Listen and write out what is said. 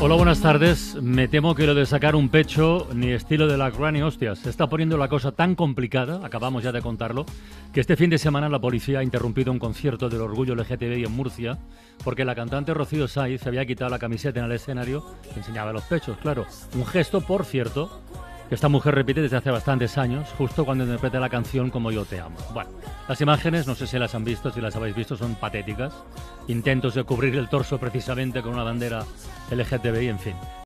Hola, buenas tardes. Me temo que lo de sacar un pecho ni estilo de la Granny Hostias se está poniendo la cosa tan complicada, acabamos ya de contarlo, que este fin de semana la policía ha interrumpido un concierto del Orgullo LGTBI en Murcia porque la cantante Rocío Saiz se había quitado la camiseta en el escenario y enseñaba los pechos, claro. Un gesto, por cierto, que esta mujer repite desde hace bastantes años, justo cuando interpreta la canción Como yo te amo. Bueno, las imágenes, no sé si las han visto, si las habéis visto, son patéticas. Intentos de cubrir el torso precisamente con una bandera LGTBI, en fin.